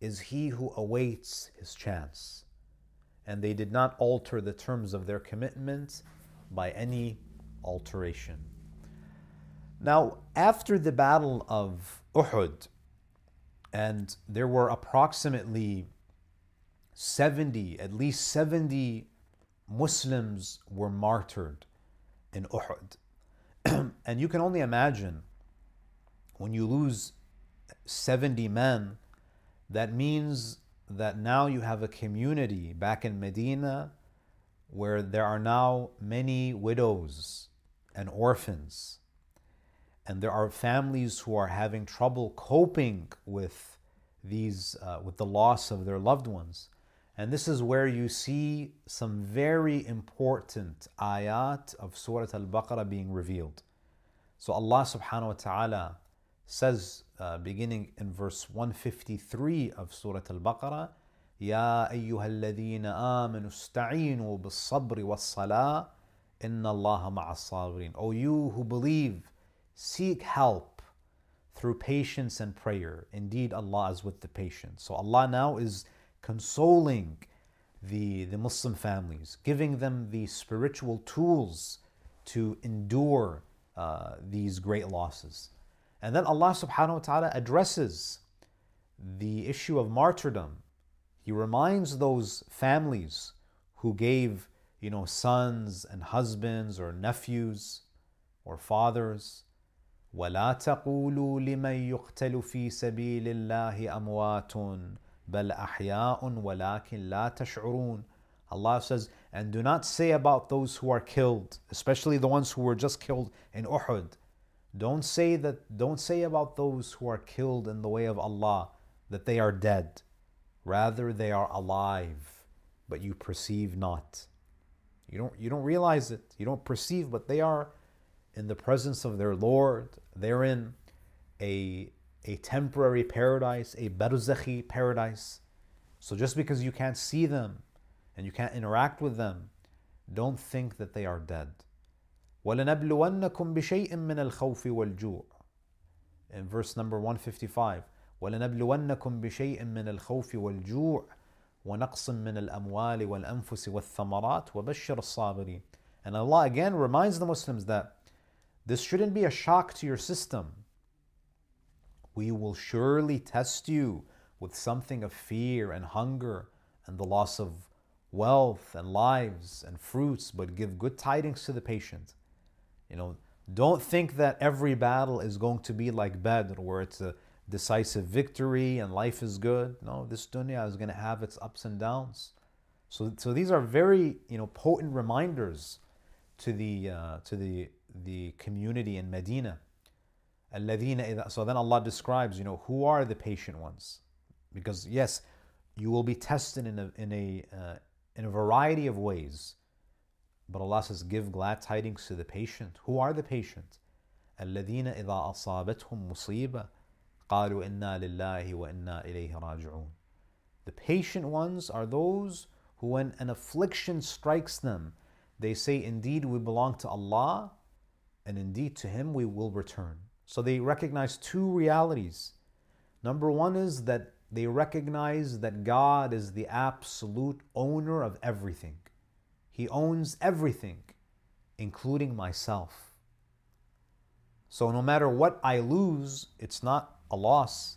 is he who awaits his chance. And they did not alter the terms of their commitment by any alteration. Now, after the Battle of Uhud, and there were approximately 70, at least 70 Muslims were martyred in Uhud. (clears throat) and you can only imagine when you lose 70 men, that means that now you have a community back in Medina where there are now many widows and orphans. And there are families who are having trouble coping with these, uh, with the loss of their loved ones. And this is where you see some very important ayat of Surah Al Baqarah being revealed. So Allah subhanahu wa ta'ala says, uh, beginning in verse 153 of Surah Al Baqarah, يا أيها الذين آمنوا استعينوا بالصبر والصلاة إن الله مع الصابرين. O you who believe, seek help through patience and prayer. Indeed, Allah is with the patient. So Allah now is consoling the, the Muslim families, giving them the spiritual tools to endure uh, these great losses. And then Allah subhanahu wa ta'ala addresses the issue of martyrdom. He reminds those families who gave, you know, sons and husbands or nephews or fathers. ولا تقولوا لمن يقتل في سبيل الله أموات بل أحياء ولكن لا تشعرون. Allah says, and do not say about those who are killed, especially the ones who were just killed in Uhud. don't say that don't say about those who are killed in the way of Allah that they are dead. Rather they are alive, but you perceive not. You don't you don't realize it. You don't perceive, but they are in the presence of their Lord. They're in a a temporary paradise, a barzakhi paradise. So just because you can't see them and you can't interact with them, don't think that they are dead. وَلَنَبْلُوَنَّكُمْ بِشَيْءٍ مِّنَ الْخَوْفِ وَالْجُوعِ In verse number 155, وَلَنَبْلُوَنَّكُمْ بِشَيْءٍ مِّنَ الْخَوْفِ وَالْجُوعِ ونقص من الأموال والأنفس والثمرات وبشر الصابرين. And Allah again reminds the Muslims that this shouldn't be a shock to your system. We will surely test you with something of fear and hunger and the loss of wealth and lives and fruits, but give good tidings to the patient. You know, Don't think that every battle is going to be like Badr, where it's a decisive victory and life is good. No, this dunya is going to have its ups and downs. So, so these are very you know potent reminders to the uh, to the the community in Medina. So then Allah describes, you know, who are the patient ones? Because yes, you will be tested in a in a uh, in a variety of ways. But Allah says, give glad tidings to the patient. Who are the patient? الذين إذا أصابتهم مصيبة قالوا إنا لله وإنا إليه راجعون. The patient ones are those who, when an affliction strikes them, they say, Indeed, we belong to Allah, and indeed to Him we will return. So they recognize two realities. Number one is that they recognize that God is the absolute owner of everything. He owns everything, including myself. So no matter what I lose, it's not a loss.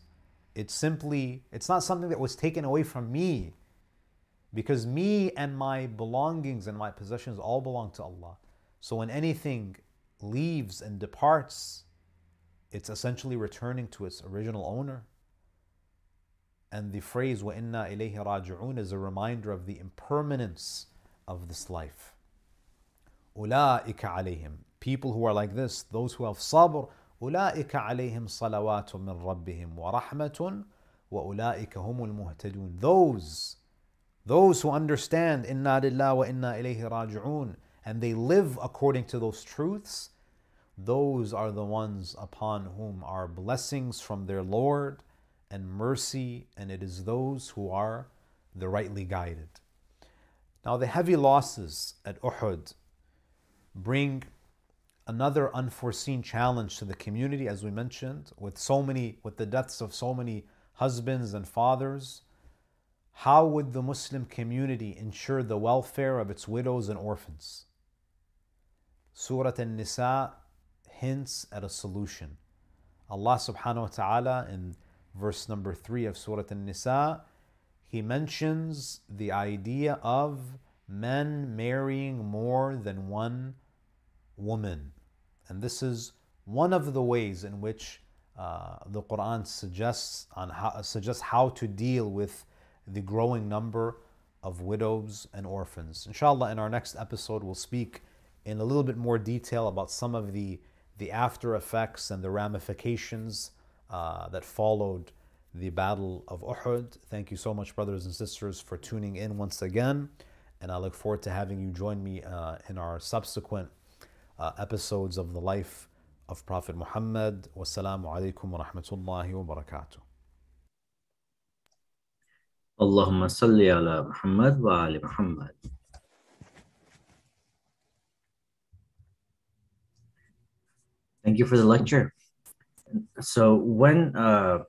It's simply, it's not something that was taken away from me. Because me and my belongings and my possessions all belong to Allah. So when anything leaves and departs, it's essentially returning to its original owner. And the phrase "Wa inna ilayhi raji'un" is a reminder of the impermanence of this life. أُولَٰئِكَ عَلَيْهِمْ People who are like this, those who have sabr, أُولَٰئِكَ عَلَيْهِمْ صَلَوَاتٌ مِّن رَبِّهِمْ وَرَحْمَةٌ وَأُولَٰئِكَ هُمُ الْمُهْتَدُونَ Those, those who understand إِنَّا لِلَّهِ وَإِنَّا إِلَيْهِ رَاجِعُونَ and they live according to those truths, those are the ones upon whom are blessings from their Lord and mercy, and it is those who are the rightly guided. Now, the heavy losses at Uhud bring another unforeseen challenge to the community, as we mentioned, with so many, with the deaths of so many husbands and fathers. How would the Muslim community ensure the welfare of its widows and orphans? Surah An-Nisa hints at a solution. Allah subhanahu wa ta'ala in verse number 3 of Surah An-Nisa he mentions the idea of men marrying more than one woman. And this is one of the ways in which uh, the Quran suggests, on how, suggests how to deal with the growing number of widows and orphans. Inshallah, in our next episode, we'll speak in a little bit more detail about some of the, the after effects and the ramifications uh, that followed the Battle of Uhud. Thank you so much, brothers and sisters, for tuning in once again. And I look forward to having you join me uh, in our subsequent uh, episodes of the life of Prophet Muhammad. Wassalamu alaikum wa rahmatullahi wa barakatuh.
Salli ala Muhammad wa ali Muhammad. Thank you for the lecture. So when uh,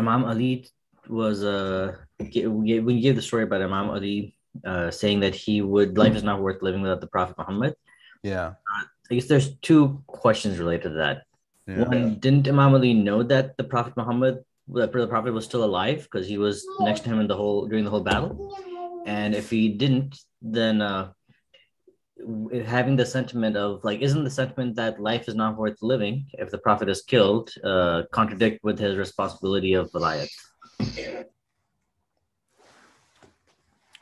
Imam Ali was uh when you gave the story about Imam Ali uh, saying that he would life is not worth living without the Prophet Muhammad.
Yeah.
Uh, I guess there's two questions related to that. Yeah. One, didn't Imam Ali know that the Prophet Muhammad, that the Prophet was still alive because he was next to him in the whole during the whole battle? And if he didn't, then uh, having the sentiment of like, isn't the sentiment that life is not worth living if the Prophet is killed uh, contradict with his responsibility of vilayat?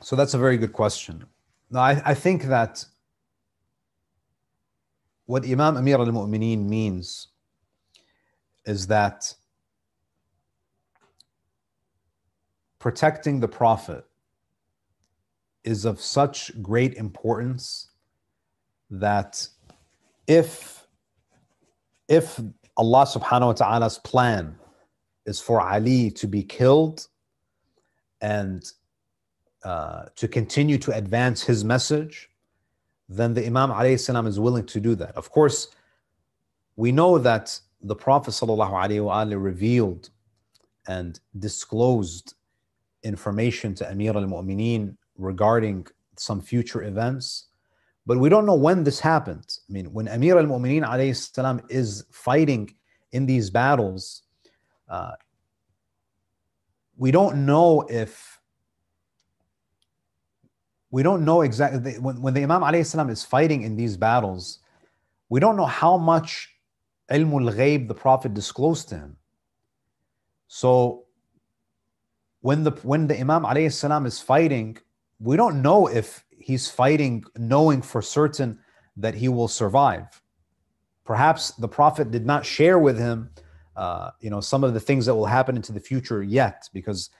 So that's a very good question. Now, I, I think that what Imam Amir al Mu'mineen means is that protecting the Prophet is of such great importance that if if Allah subhanahu wa ta'ala's plan is for Ali to be killed and uh, to continue to advance his message, then the Imam salam is willing to do that. Of course, we know that the Prophet sallallahu revealed and disclosed information to Amir al-Mu'mineen regarding some future events, but we don't know when this happened. I mean, when Amir al-Mu'mineen salam is fighting in these battles, uh, we don't know if we don't know exactly when, when the Imam salam is fighting in these battles. We don't know how much ilmul ghaib the Prophet disclosed to him. So when the when the Imam salam is fighting, we don't know if he's fighting knowing for certain that he will survive. Perhaps the Prophet did not share with him, uh, you know, some of the things that will happen into the future yet, because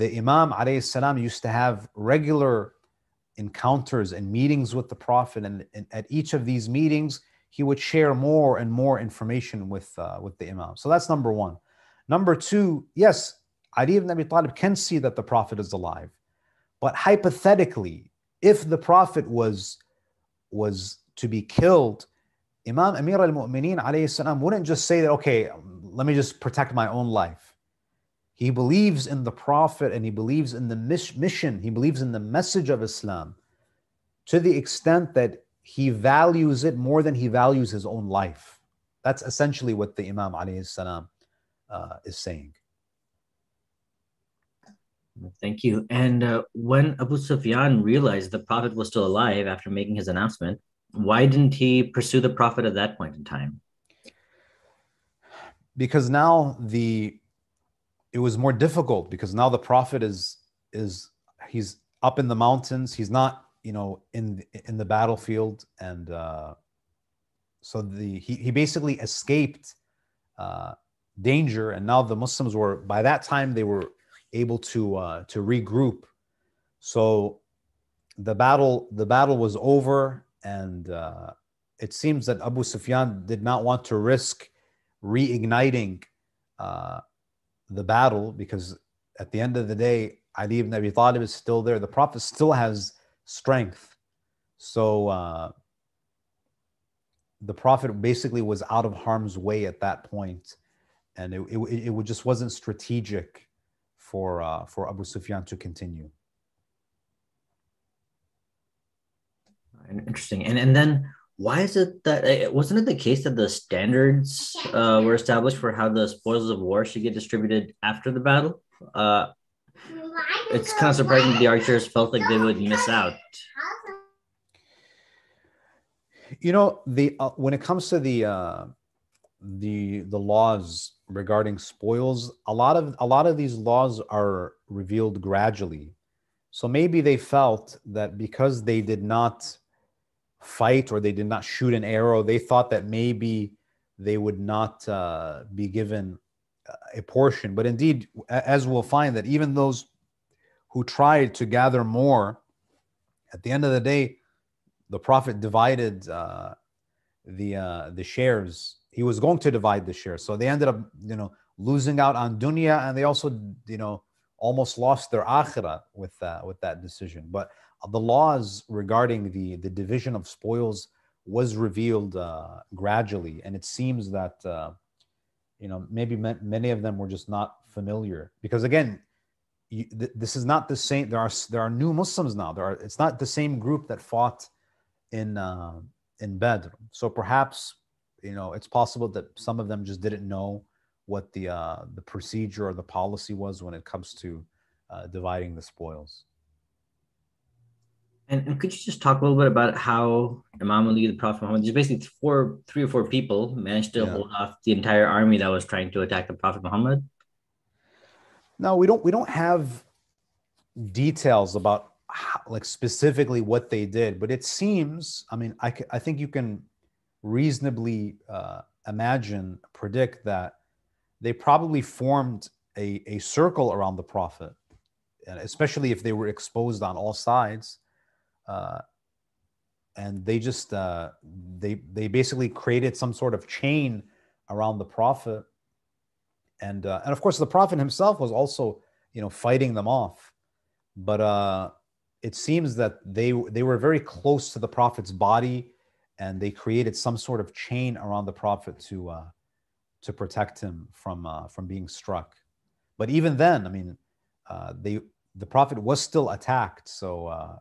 the Imam alayhi used to have regular encounters and meetings with the Prophet, and, and, at each of these meetings, he would share more and more information with uh, with the Imam. So that's number one. Number two, yes, Ali ibn Abi Talib can see that the Prophet is alive. But hypothetically, if the Prophet was, was to be killed, Imam Amir al-Mu'mineen alayhi wouldn't just say that, okay, let me just protect my own life. He believes in the Prophet and he believes in the mission, he believes in the message of Islam to the extent that he values it more than he values his own life. That's essentially what the Imam alayhi uh, is saying.
Thank you. And uh, when Abu Sufyan realized the Prophet was still alive after making his announcement, why didn't he pursue the Prophet at that point in time?
Because now the it was more difficult because now the Prophet is is he's up in the mountains. He's not you know in in the battlefield, and uh, so the he he basically escaped uh, danger, and now the Muslims were by that time they were able to uh, to regroup. So the battle the battle was over, and uh, it seems that Abu Sufyan did not want to risk reigniting uh, the battle because at the end of the day, Ali ibn Abi Talib is still there. The Prophet still has strength. So uh, the Prophet basically was out of harm's way at that point, and it, it, it just wasn't strategic for uh, for Abu Sufyan to continue.
Interesting. And and then why is it that eh, wasn't it the case that the standards uh, were established for how the spoils of war should get distributed after the battle? Uh, it's kind of surprising that the archers felt like they would miss out.
You know, the uh, when it comes to the uh, the the laws regarding spoils a lot of a lot of these laws are revealed gradually. So maybe they felt that because they did not fight or they did not shoot an arrow they thought that maybe they would not uh, be given a portion. But indeed as we'll find that even those who tried to gather more at the end of the day the prophet divided uh, the uh, the shares he was going to divide the share. So they ended up, you know, losing out on dunya, and they also, you know, almost lost their akhirah with that with that decision. But the laws regarding the the division of spoils was revealed uh, gradually, and it seems that uh, you know maybe many of them were just not familiar because again. You, th- this is not the same. There are there are new Muslims now. There are. It's not the same group that fought in uh, in Badr. So perhaps you know, it's possible that some of them just didn't know what the uh, the procedure or the policy was when it comes to uh, dividing the spoils.
And, and, could you just talk a little bit about how Imam Ali, the Prophet Muhammad, just basically four, three or four people managed to yeah. hold off the entire army that was trying to attack the Prophet Muhammad?
No, we don't. We don't have details about how, like specifically what they did, but it seems. I mean, I, I think you can reasonably uh, imagine, predict that they probably formed a, a circle around the prophet, especially if they were exposed on all sides. Uh, and they just uh, they they basically created some sort of chain around the prophet, and uh, and of course the prophet himself was also you know fighting them off, but uh, it seems that they they were very close to the prophet's body and they created some sort of chain around the prophet to uh, to protect him from uh, from being struck. But even then, I mean, uh, they the prophet was still attacked, so uh,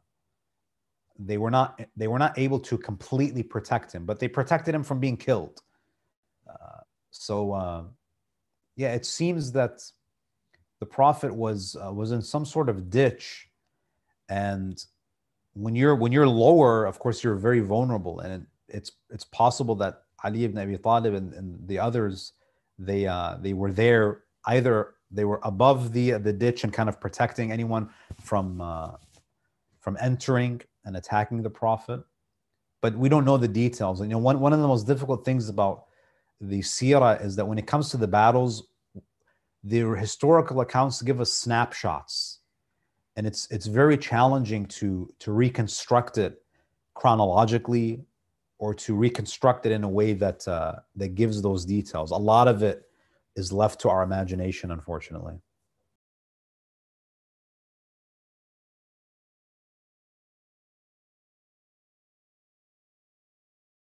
they were not they were not able to completely protect him, but they protected him from being killed. Uh, so uh, yeah, it seems that the prophet was was in some sort of ditch, and when you're when you're lower of course you're very vulnerable and it's it's possible that Ali ibn Abi Talib and, and the others they uh, they were there either they were above the the ditch and kind of protecting anyone from uh, from entering and attacking the prophet. But we don't know the details. And you know one, one of the most difficult things about the seerah is that when it comes to the battles the historical accounts give us snapshots and it's it's very challenging to to reconstruct it chronologically or to reconstruct it in a way that uh, that gives those details. A lot of it is left to our imagination, unfortunately.